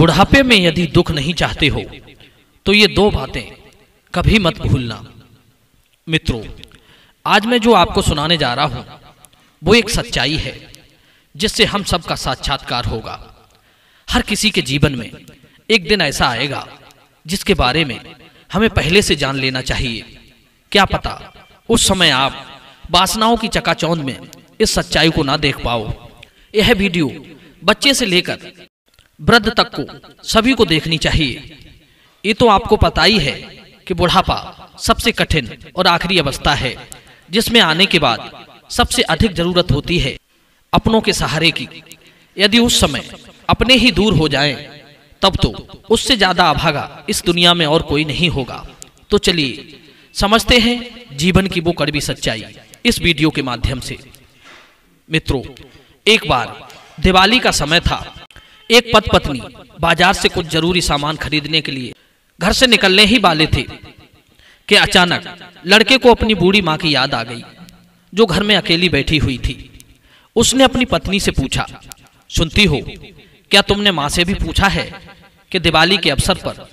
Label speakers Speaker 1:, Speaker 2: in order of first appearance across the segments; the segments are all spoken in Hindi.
Speaker 1: बुढ़ापे में यदि दुख नहीं चाहते हो तो ये दो बातें कभी मत भूलना। मित्रों, आज मैं जो आपको सुनाने जा रहा हूँ, वो एक सच्चाई है, जिससे हम सबका साक्षात्कार होगा। हर किसी के जीवन में एक दिन ऐसा आएगा, जिसके बारे में हमें पहले से जान लेना चाहिए। क्या पता उस समय आप वासनाओं की चकाचौंध में इस सच्चाई को ना देख पाओ। यह वीडियो बच्चे से लेकर वृद्ध तक को सभी को देखनी चाहिए। ये तो आपको पता ही है कि बुढ़ापा सबसे कठिन और आखिरी अवस्था है जिसमें आने के बाद सबसे अधिक ज़रूरत होती है अपनों के सहारे की। यदि उस समय अपने ही दूर हो जाएँ, तब तो उससे ज़्यादा अभागा इस दुनिया में और कोई नहीं होगा। तो चलिए समझते हैं जीवन की वो कड़वी सच्चाई इस वीडियो के माध्यम से। मित्रों एक बार दिवाली का समय था एक पत पत्नी, बाज़ार से कुछ ज़रूरी सामान खरीदने के लिए। घर से निकलने ही वाले थे कि अचानक लड़के को अपनी बूढ़ी माँ की याद आ गई, जो घर में अकेली बैठी हुई थी। उसने अपनी पत्नी से पूछा, सुनती हो, क्या तुमने माँ से भी पूछा है कि दिवाली के अवसर पर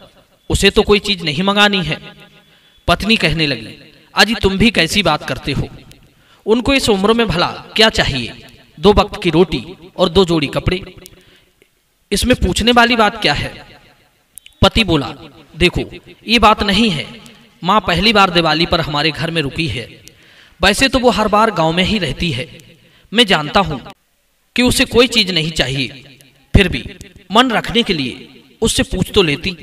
Speaker 1: उसे तो कोई चीज़ नहीं मंगानी है? पत्नी कहने लगी अजी तुम भी कैसी बात करते हो? उनको इस उम्र में भला क्या चाहिए? दो वक्त की रोटी और दो जोड़ी कपड़े। इसमें पूछने वाली बात क्या है? पति बोला, देखो, ये बात नहीं है। माँ पहली बार दिवाली पर हमारे घर में रुकी है। वैसे तो वो हर बार गाँव में ही रहती है। मैं जानता हूँ कि उसे कोई चीज़ नहीं चाहिए। फिर भी मन रखने के लिए उससे पूछ तो लेती।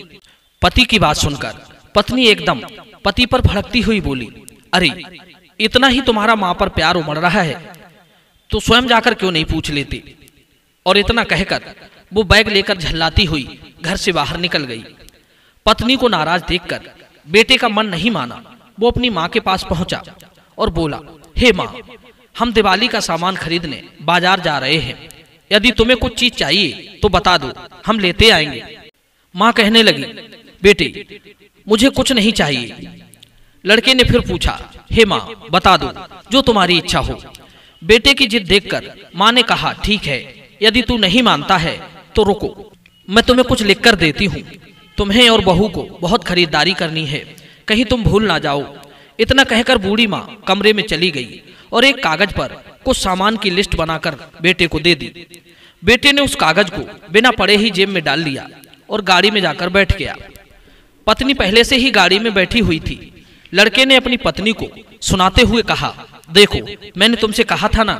Speaker 1: पति की बात सुनकर पत्नी एकदम पति पर भड़कती हुई बोली, अरे, इतना ही तुम्हारा माँ पर प्यार उमड़ रहा है। तो स्वयं जाकर क्यों नहीं पूछ लेती? और इतना कहकर वो बैग लेकर झल्लाती हुई घर से बाहर निकल गई। पत्नी को नाराज़ देखकर बेटे का मन नहीं माना, वो अपनी माँ के पास पहुँचा और बोला, हे माँ, हम दिवाली का सामान खरीदने बाज़ार जा रहे हैं। यदि तुम्हें कुछ चीज़ चाहिए तो बता दो, हम लेते आएँगे। माँ कहने लगी, बेटे, मुझे कुछ नहीं चाहिए। लड़के ने फिर पूछा, हे माँ, बता दो, जो तुम्हारी इच्छा हो। बेटे की जिद देखकर माँ ने कहा, ठीक है, यदि तू नहीं मानता है तो रुको, मैं तुम्हें कुछ लिख कर देती हूँ। तुम्हें और बहू को बहुत खरीदारी करनी है। कहीं तुम भूल ना जाओ। इतना कहकर बूढ़ी माँ कमरे में चली गई और एक कागज़ पर कुछ सामान की लिस्ट बनाकर बेटे को दे दी। बेटे ने उस कागज़ को बिना पड़े ही जेब में डाल लिया और गाड़ी में जाकर बैठ गया। पत्नी पहले से ही गाड़ी में बैठी हुई थी। लड़के ने अपनी पत्नी को सुनाते हुए कहा, देखो, मैंने तुमसे कहा था ना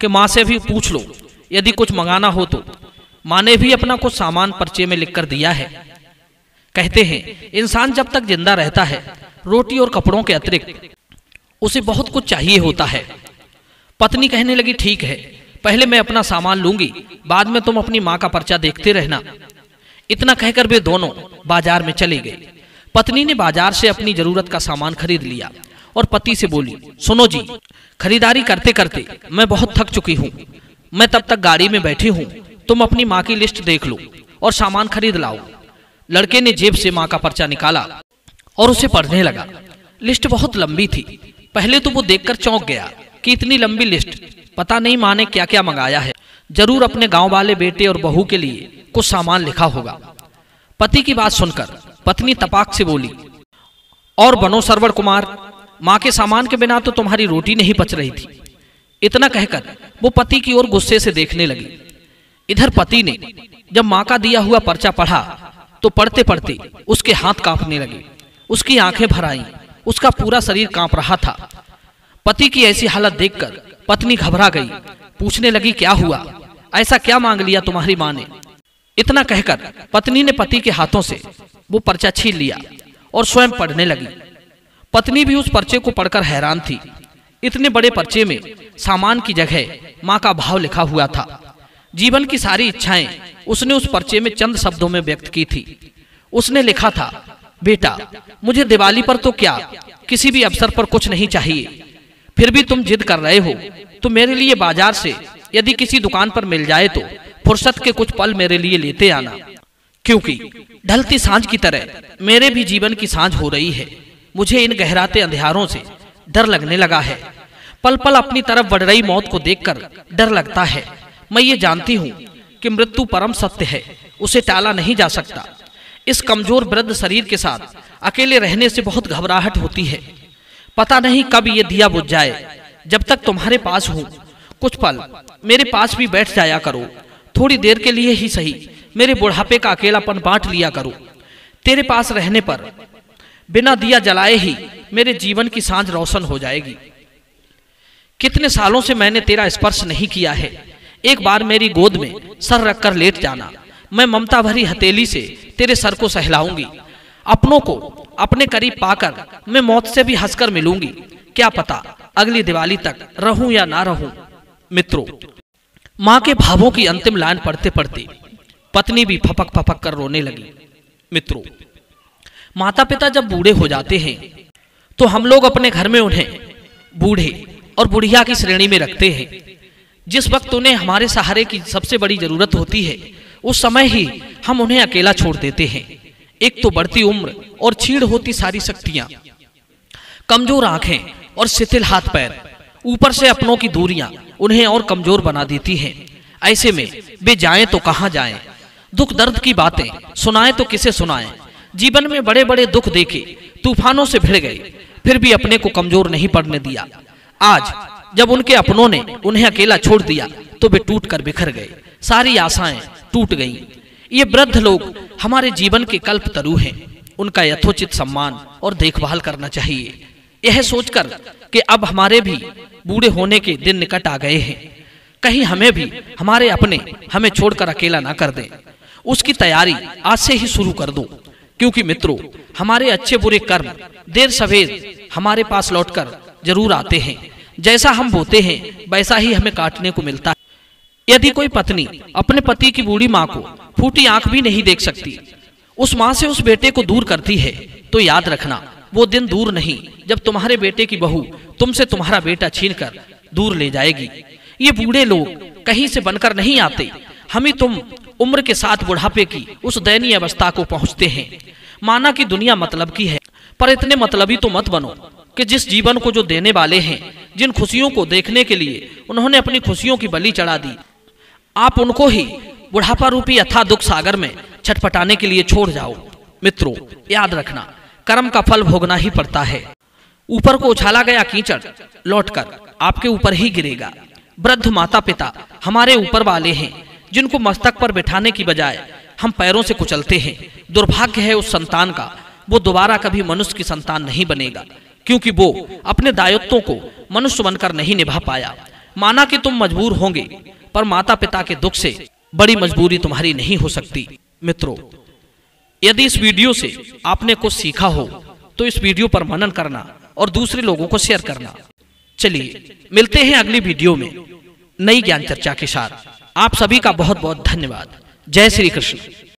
Speaker 1: कि माँ से भी पूछ लो। यदि कुछ मंगाना हो तो माँ ने भी अपना कुछ सामान पर्चे में लिखकर दिया है। कहते हैं, इंसान जब तक ज़िंदा रहता है, रोटी और कपड़ों के अतिरिक्त उसे बहुत कुछ चाहिए होता है। पत्नी कहने लगी, ठीक है, पहले मैं अपना सामान लूँगी, बाद में तुम अपनी माँ का पर्चा देखते रहना। इतना कहकर वे दोनों बाज़ार में चले गए। पत्नी ने बाज़ार से अपनी ज़रूरत का सामान खरीद लिया और पति से बोली, सुनो जी, खरीदारी करते करते मैं बहुत थक चुकी हूँ। मैं तब तक गाड़ी में बैठी हूँ तुम अपनी माँ की लिस्ट देख लो और सामान खरीद लाओ। लड़के ने जेब से माँ का पर्चा निकाला और उसे पढ़ने लगा। लिस्ट बहुत लंबी थी। पहले तो वो देखकर चौंक गया कि इतनी लंबी लिस्ट, पता नहीं माँ ने क्या क्या मंगाया है। ज़रूर अपने गाँव वाले बेटे और बहू के लिए कुछ सामान लिखा होगा। पति की बात सुनकर पत्नी तपाक से बोली, और बनो सरवर कुमार, माँ के सामान के बिना तो तुम्हारी रोटी नहीं पच रही थी। इतना कहकर वो पति की ओर गुस्से से देखने लगी। इधर पति ने जब माँ का दिया हुआ पर्चा पढ़ा तो पढ़ते पढ़ते उसके हाथ कांपने लगे। उसकी आँखें भर आई उसका पूरा शरीर काँप रहा था। पति की ऐसी हालत देखकर पत्नी घबरा गई, पूछने लगी, क्या हुआ? ऐसा क्या मांग लिया तुम्हारी माँ ने? इतना कहकर पत्नी ने पति के हाथों से वो पर्चा छीन लिया और स्वयं पढ़ने लगी। पत्नी भी उस पर्चे को पढ़कर हैरान थी। इतने बड़े पर्चे में सामान की जगह माँ का भाव लिखा हुआ था। जीवन की सारी इच्छाएँ उसने उस पर्चे में चंद शब्दों में व्यक्त की थी। उसने लिखा था, बेटा, मुझे दिवाली पर तो क्या? किसी भी अवसर पर कुछ नहीं चाहिए। फिर भी तुम जिद कर रहे हो तो मेरे लिए बाज़ार से यदि किसी दुकान पर मिल जाए तो फुर्सत के कुछ पल मेरे लिए लेते आना। क्योंकि ढलती साँझ की तरह मेरे भी जीवन की साँझ हो रही है। मुझे इन गहराते अंधियारों से डर लगने लगा है। पल पल अपनी तरफ़ बढ़ रही मौत को देखकर डर लगता है। मैं ये जानती हूँ कि मृत्यु परम सत्य है, उसे टाला नहीं जा सकता। इस कमज़ोर वृद्ध शरीर के साथ अकेले रहने से बहुत घबराहट होती है। पता नहीं कब ये दिया बुझ जाए। जब तक तुम्हारे पास हूँ, कुछ पल मेरे पास भी बैठ जाया करो। थोड़ी देर के लिए ही सही, मेरे बुढ़ापे का अकेलापन बांट लिया करो। तेरे पास रहने पर, बिना दिया जलाए ही मेरे जीवन की साँझ रोशन हो जाएगी। कितने सालों से मैंने तेरा स्पर्श नहीं किया है एक बार मेरी गोद में सर रखकर लेट जाना। मैं ममता भरी हथेली से तेरे सर को सहलाऊँगी। अपनों को अपने करीब पाकर मैं मौत से भी हंसकर मिलूँगी। क्या पता अगली दिवाली तक रहूँ या ना रहूँ। मित्रों, माँ के भावों की अंतिम लाइन पढ़ते पढ़ते पत्नी भी फपक फपक कर रोने लगी। मित्रों माता पिता जब बूढ़े हो जाते हैं तो हम लोग अपने घर में उन्हें बूढ़े और बुढ़िया की श्रेणी में रखते हैं। जिस वक्त उन्हें हमारे सहारे की सबसे बड़ी ज़रूरत होती है, उस समय ही हम उन्हें अकेला छोड़ देते हैं। एक तो बढ़ती उम्र और छीड़ होती सारी शक्तियाँ, कमज़ोर आँखें और शिथिल हाथ पैर, ऊपर से अपनों की दूरियाँ उन्हें और कमज़ोर बना देती हैं। ऐसे में, वे जाएँ तो कहाँ जाएँ? दुख दर्द की बातें, सुनाएँ तो किसे सुनाएँ? जीवन में बड़े बड़े दुख देखे, तूफानों से भिड़ गए, फिर भी अपने को कमज़ोर नहीं पड़ने दिया। आज जब उनके अपनों ने उन्हें अकेला छोड़ दिया तो वे टूट कर बिखर गए। सारी आशाएँ टूट गईं। ये वृद्ध लोग हमारे जीवन के कल्प तरु हैं। उनका यथोचित सम्मान और देखभाल करना चाहिए। यह सोचकर कि अब हमारे भी बूढ़े होने के दिन निकट आ गए हैं। कहीं हमें भी, हमारे अपने हमें छोड़कर अकेला ना कर दें। उसकी तैयारी आज से ही शुरू कर दो। क्योंकि मित्रों, हमारे अच्छे बुरे कर्म देर सवेर हमारे पास लौटकर ज़रूर आते हैं। जैसा हम बोते हैं, वैसा ही हमें काटने को मिलता है। यदि कोई पत्नी अपने पति की बूढ़ी माँ को फूटी आँख भी नहीं देख सकती, उस माँ से उस बेटे को दूर करती है तो याद रखना, वो दिन दूर नहीं, जब तुम्हारे बेटे की बहू तुमसे तुम्हारा बेटा छीनकर दूर ले जाएगी। ये बूढ़े लोग कहीं से बनकर नहीं आते, हम ही तुम उम्र के साथ बुढ़ापे की उस दयनीय अवस्था को पहुँचते हैं। माना कि दुनिया मतलब की है, पर इतने मतलबी तो मत बनो कि जिस जीवन को जो देने वाले हैं जिन खुशियों को देखने के लिए उन्होंने अपनी खुशियों की बलि चढ़ा दी। आप उनको ही बुढ़ापा रूपी अथा दुख सागर में छटपटाने के लिए छोड़ जाओ। मित्रों, याद रखना, कर्म का फल भोगना ही पड़ता है। ऊपर को उछाला गया कीचड़ लौटकर आपके ऊपर ही गिरेगा। वृद्ध माता पिता हमारे ऊपर वाले हैं, जिनको मस्तक पर बिठाने की बजाय हम पैरों से कुचलते हैं। दुर्भाग्य है उस संतान का, वो दोबारा कभी मनुष्य की संतान नहीं बनेगा, क्योंकि वो अपने दायित्वों को मनुष्य बनकर नहीं निभा पाया। माना कि तुम मजबूर होंगे, पर माता पिता के दुख से बड़ी मजबूरी तुम्हारी नहीं हो सकती। मित्रों, यदि इस वीडियो से आपने कुछ सीखा हो तो इस वीडियो पर मनन करना और दूसरे लोगों को शेयर करना। चलिए, मिलते हैं अगली वीडियो में नई ज्ञान चर्चा के साथ। आप सभी का बहुत बहुत धन्यवाद। जय श्री कृष्ण।